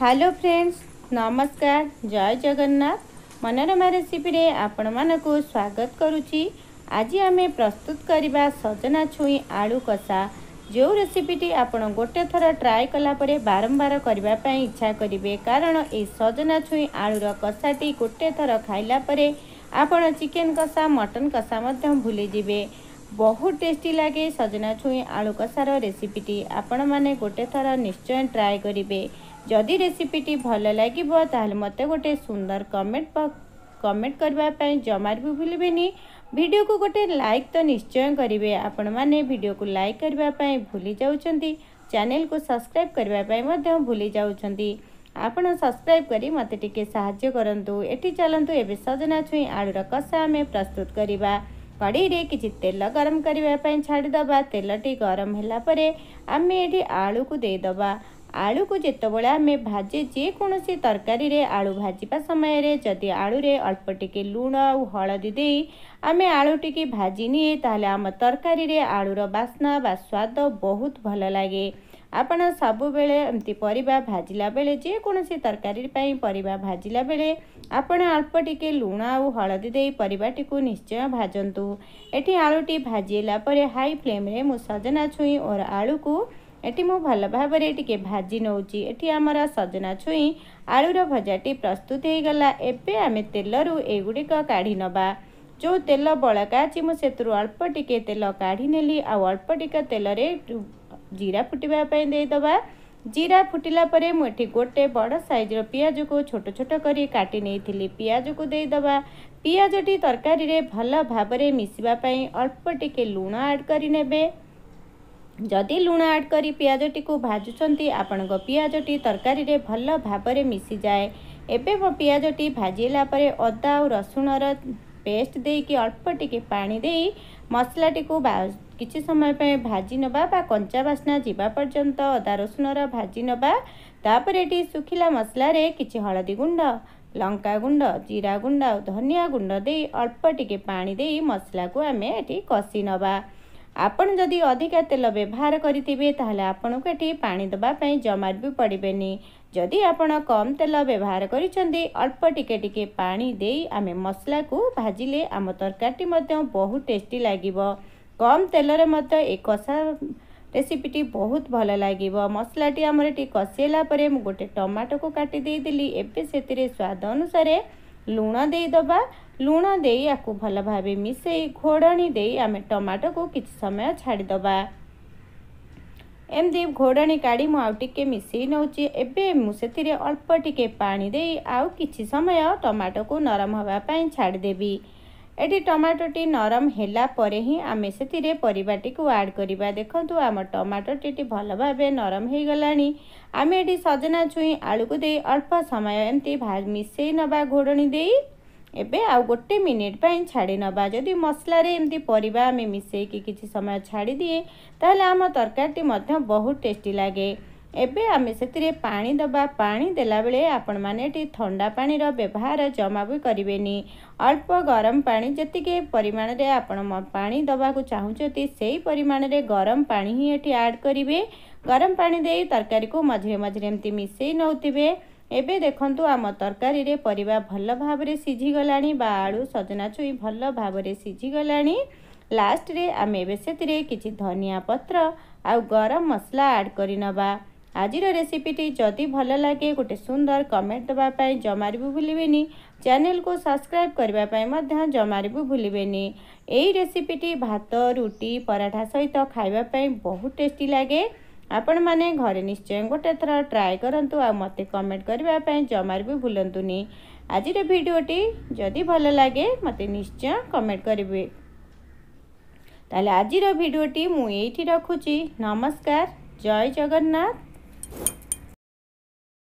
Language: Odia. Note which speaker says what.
Speaker 1: ହ୍ୟାଲୋ ଫ୍ରେଣ୍ଡସ୍ ନମସ୍କାର ଜୟ ଜଗନ୍ନାଥ ମନୋରମା ରେସିପିରେ ଆପଣମାନଙ୍କୁ ସ୍ୱାଗତ କରୁଛି। ଆଜି ଆମେ ପ୍ରସ୍ତୁତ କରିବା ସଜନା ଛୁଇଁ ଆଳୁ କଷା। ଯେଉଁ ରେସିପିଟି ଆପଣ ଗୋଟେ ଥର ଟ୍ରାଏ କଲା ପରେ ବାରମ୍ବାର କରିବା ପାଇଁ ଇଚ୍ଛା କରିବେ କାରଣ ଏହି ସଜନା ଛୁଇଁ ଆଳୁର କଷାଟି ଗୋଟେ ଥର ଖାଇଲା ପରେ ଆପଣ ଚିକେନ୍ କଷା ମଟନ୍ କଷା ମଧ୍ୟ ଭୁଲିଯିବେ। ବହୁତ ଟେଷ୍ଟି ଲାଗେ ସଜନା ଛୁଇଁ ଆଳୁ କଷାର ରେସିପିଟି ଆପଣମାନେ ଗୋଟେ ଥର ନିଶ୍ଚୟ ଟ୍ରାଏ କରିବେ। ଯଦି ରେସିପିଟି ଭଲ ଲାଗିବ ତାହେଲେ ମୋତେ ଗୋଟେ ସୁନ୍ଦର କମେଣ୍ଟ କମେଣ୍ଟ କରିବା ପାଇଁ ଜମାରୁ ବି ଭୁଲିବେନି। ଭିଡ଼ିଓକୁ ଗୋଟେ ଲାଇକ୍ ତ ନିଶ୍ଚୟ କରିବେ। ଆପଣମାନେ ଭିଡ଼ିଓକୁ ଲାଇକ୍ କରିବା ପାଇଁ ଭୁଲି ଯାଉଛନ୍ତି। ଚ୍ୟାନେଲକୁ ସବସ୍କ୍ରାଇବ୍ କରିବା ପାଇଁ ମଧ୍ୟ ଭୁଲି ଯାଉଛନ୍ତି। ଆପଣ ସବସ୍କ୍ରାଇବ୍ କରି ମୋତେ ଟିକେ ସାହାଯ୍ୟ କରନ୍ତୁ। ଏଠି ଚାଲନ୍ତୁ ଏବେ ସଜନା ଛୁଇଁ ଆଳୁର କଷା ଆମେ ପ୍ରସ୍ତୁତ କରିବା। କଡ଼େଇରେ କିଛି ତେଲ ଗରମ କରିବା ପାଇଁ ଛାଡ଼ିଦେବା। ତେଲଟି ଗରମ ହେଲା ପରେ ଆମେ ଏଠି ଆଳୁକୁ ଦେଇଦେବା। ଆଳୁକୁ ଯେତେବେଳେ ଆମେ ଭାଜେ ଯେକୌଣସି ତରକାରୀରେ ଆଳୁ ଭାଜିବା ସମୟରେ ଯଦି ଆଳୁରେ ଅଳ୍ପ ଟିକେ ଲୁଣ ଆଉ ହଳଦୀ ଦେଇ ଆମେ ଆଳୁଟିକି ଭାଜି ନିଏ ତାହେଲେ ଆମ ତରକାରୀରେ ଆଳୁର ବାସ୍ନା ବା ସ୍ୱାଦ ବହୁତ ଭଲ ଲାଗେ ଆପଣ ସବୁବେଳେ ଏମିତି ପରିବା ଭାଜିଲା ବେଳେ ଯେକୌଣସି ତରକାରୀ ପାଇଁ ପରିବା ଭାଜିଲା ବେଳେ ଆପଣ ଅଳ୍ପ ଟିକେ ଲୁଣ ଆଉ ହଳଦୀ ଦେଇ ପରିବାଟିକୁ ନିଶ୍ଚୟ ଭାଜନ୍ତୁ ଏଠି ଆଳୁଟି ଭାଜିଲା ପରେ ହାଇ ଫ୍ଲେମ୍ରେ ମୁଁ ସଜନା ଛୁଇଁ ଓ ଆଳୁକୁ ଏଠି ମୁଁ ଭଲ ଭାବରେ ଟିକେ ଭାଜି ନେଉଛି। ଏଠି ଆମର ସଜନା ଛୁଇଁ ଆଳୁର ଭଜାଟି ପ୍ରସ୍ତୁତ ହେଇଗଲା। ଏବେ ଆମେ ତେଲରୁ ଏଗୁଡ଼ିକ କାଢ଼ି ନେବା। ଯେଉଁ ତେଲ ବଳକା ଅଛି ମୁଁ ସେଥିରୁ ଅଳ୍ପ ଟିକେ ତେଲ କାଢ଼ି ନେଲି। ଆଉ ଅଳ୍ପ ଟିକେ ତେଲରେ ଜିରା ଫୁଟିବା ପାଇଁ ଦେଇଦେବା। ଜିରା ଫୁଟିଲା ପରେ ମୁଁ ଏଠି ଗୋଟେ ବଡ଼ ସାଇଜ୍ର ପିଆଜକୁ ଛୋଟ ଛୋଟ କରି କାଟି ନେଇଥିଲି। ପିଆଜକୁ ଦେଇଦେବା। ପିଆଜଟି ତରକାରୀରେ ଭଲ ଭାବରେ ମିଶିବା ପାଇଁ ଅଳ୍ପ ଟିକେ ଲୁଣ ଆଡ଼୍ କରି ନେବେ ଯଦି ଲୁଣ ଆଡ଼୍ କରି ପିଆଜଟିକୁ ଭାଜୁଛନ୍ତି ଆପଣଙ୍କ ପିଆଜଟି ତରକାରୀରେ ଭଲ ଭାବରେ ମିଶିଯାଏ। ଏବେ ପିଆଜଟି ଭାଜିଲା ପରେ ଅଦା ଆଉ ରସୁଣର ପେଷ୍ଟ ଦେଇକି ଅଳ୍ପ ଟିକେ ପାଣି ଦେଇ ମସଲାଟିକୁ କିଛି ସମୟ ପାଇଁ ଭାଜି ନେବା ବା କଞ୍ଚା ବାସ୍ନା ଯିବା ପର୍ଯ୍ୟନ୍ତ ଅଦା ରସୁଣର ଭାଜି ନେବା ତାପରେ ଏଠି ଶୁଖିଲା ମସଲାରେ କିଛି ହଳଦୀ ଗୁଣ୍ଡ ଲଙ୍କା ଗୁଣ୍ଡ ଜିରା ଗୁଣ୍ଡ ଆଉ ଧନିଆ ଗୁଣ୍ଡ ଦେଇ ଅଳ୍ପ ଟିକେ ପାଣି ଦେଇ ମସଲାକୁ ଆମେ ଏଠି କଷି ନେବା ଆପଣ ଯଦି ଅଧିକା ତେଲ ବ୍ୟବହାର କରିଥିବେ ତାହେଲେ ଆପଣଙ୍କୁ ଏଠି ପାଣି ଦେବା ପାଇଁ ଜମାରୁ ବି ପଡ଼ିବେନି। ଯଦି ଆପଣ କମ୍ ତେଲ ବ୍ୟବହାର କରିଛନ୍ତି ଅଳ୍ପ ଟିକେ ଟିକେ ପାଣି ଦେଇ ଆମେ ମସଲାକୁ ଭାଜିଲେ ଆମ ତରକାରୀଟି ମଧ୍ୟ ବହୁତ ଟେଷ୍ଟି ଲାଗିବ। କମ୍ ତେଲରେ ମଧ୍ୟ ଏ କଷା ରେସିପିଟି ବହୁତ ଭଲ ଲାଗିବ। ମସଲାଟି ଆମର ଏଠି କଷେଇଲା ପରେ ମୁଁ ଗୋଟେ ଟମାଟୋକୁ କାଟି ଦେଇଥିଲି ଏବେ ସେଥିରେ ସ୍ୱାଦ ଅନୁସାରେ ଲୁଣ ଦେଇଦେବା। ଲୁଣ ଦେଇ ୟାକୁ ଭଲ ଭାବେ ମିଶାଇ ଘୋଡ଼ଣି ଦେଇ ଆମେ ଟମାଟୋକୁ କିଛି ସମୟ ଛାଡ଼ିଦେବା। ଏମିତି ଘୋଡ଼ଣି କାଢ଼ି ମୁଁ ଆଉ ଟିକେ ମିଶାଇ ନେଉଛି। ଏବେ ମୁଁ ସେଥିରେ ଅଳ୍ପ ଟିକେ ପାଣି ଦେଇ ଆଉ କିଛି ସମୟ ଟମାଟୋକୁ ନରମ ହେବା ପାଇଁ ଛାଡ଼ିଦେବି। ଏଠି ଟମାଟୋଟି ନରମ ହେଲା ପରେ ହିଁ ଆମେ ସେଥିରେ ପରିବାଟିକୁ ଆଡ଼୍ କରିବା। ଦେଖନ୍ତୁ ଆମ ଟମାଟୋଟି ଭଲ ଭାବେ ନରମ ହୋଇଗଲାଣି। ଆମେ ଏଠି ସଜନା ଛୁଇଁ ଆଳୁକୁ ଦେଇ ଅଳ୍ପ ସମୟ ଏମିତି ମିଶାଇ ନେବା ଘୋଡ଼ଣି ଦେଇ। ଏବେ ଆଉ ଗୋଟେ ମିନିଟ୍ ପାଇଁ ଛାଡ଼ି ନେବା। ଯଦି ମସଲାରେ ଏମିତି ପରିବା ଆମେ ମିଶାଇକି କିଛି ସମୟ ଛାଡ଼ିଦିଏ ତାହେଲେ ଆମ ତରକାରୀଟି ମଧ୍ୟ ବହୁତ ଟେଷ୍ଟି ଲାଗେ। ଏବେ ଆମେ ସେଥିରେ ପାଣି ଦେବା ପାଣି ଦେଲାବେଳେ ଆପଣମାନେ ଏଠି ଥଣ୍ଡା ପାଣିର ବ୍ୟବହାର ଜମା ବି କରିବେନି। ଅଳ୍ପ ଗରମ ପାଣି ଯେତିକି ପରିମାଣରେ ଆପଣ ପାଣି ଦେବାକୁ ଚାହୁଁଛନ୍ତି ସେଇ ପରିମାଣରେ ଗରମ ପାଣି ହିଁ ଏଠି ଆଡ଼୍ କରିବେ। ଗରମ ପାଣି ଦେଇ ତରକାରୀକୁ ମଝିରେ ମଝିରେ ଏମିତି ମିଶାଇ ନେଉଥିବେ। ଏବେ ଦେଖନ୍ତୁ ଆମ ତରକାରୀରେ ପରିବା ଭଲ ଭାବରେ ସିଝିଗଲାଣି ବା ଆଳୁ ସଜନା ଛୁଇଁ ଭଲ ଭାବରେ ସିଝିଗଲାଣି। ଲାଷ୍ଟରେ ଆମେ ଏବେ ସେଥିରେ କିଛି ଧନିଆ ପତ୍ର ଆଉ ଗରମ ମସଲା ଆଡ଼୍ କରି ନେବା ଆଜିର ରେସିପିଟି ଯଦି ଭଲ ଲାଗେ ଗୋଟେ ସୁନ୍ଦର କମେଣ୍ଟ ଦେବା ପାଇଁ ଜମାରୁ ବି ଭୁଲିବେନି। ଚ୍ୟାନେଲକୁ ସବସ୍କ୍ରାଇବ୍ କରିବା ପାଇଁ ମଧ୍ୟ ଜମାରୁ ବି ଭୁଲିବେନି। ଏହି ରେସିପିଟି ଭାତ ରୁଟି ପରାଠା ସହିତ ଖାଇବା ପାଇଁ ବହୁତ ଟେଷ୍ଟି ଲାଗେ। ଆପଣମାନେ ଘରେ ନିଶ୍ଚୟ ଗୋଟେ ଥର ଟ୍ରାଏ କରନ୍ତୁ ଆଉ ମୋତେ କମେଣ୍ଟ କରିବା ପାଇଁ ଜମାରୁ ବି ଭୁଲନ୍ତୁନି। ଆଜିର ଭିଡ଼ିଓଟି ଯଦି ଭଲ ଲାଗେ ମୋତେ ନିଶ୍ଚୟ କମେଣ୍ଟ କରିବେ। ତାହେଲେ ଆଜିର ଭିଡ଼ିଓଟି ମୁଁ ଏଇଠି ରଖୁଛି। ନମସ୍କାର। ଜୟ ଜଗନ୍ନାଥ।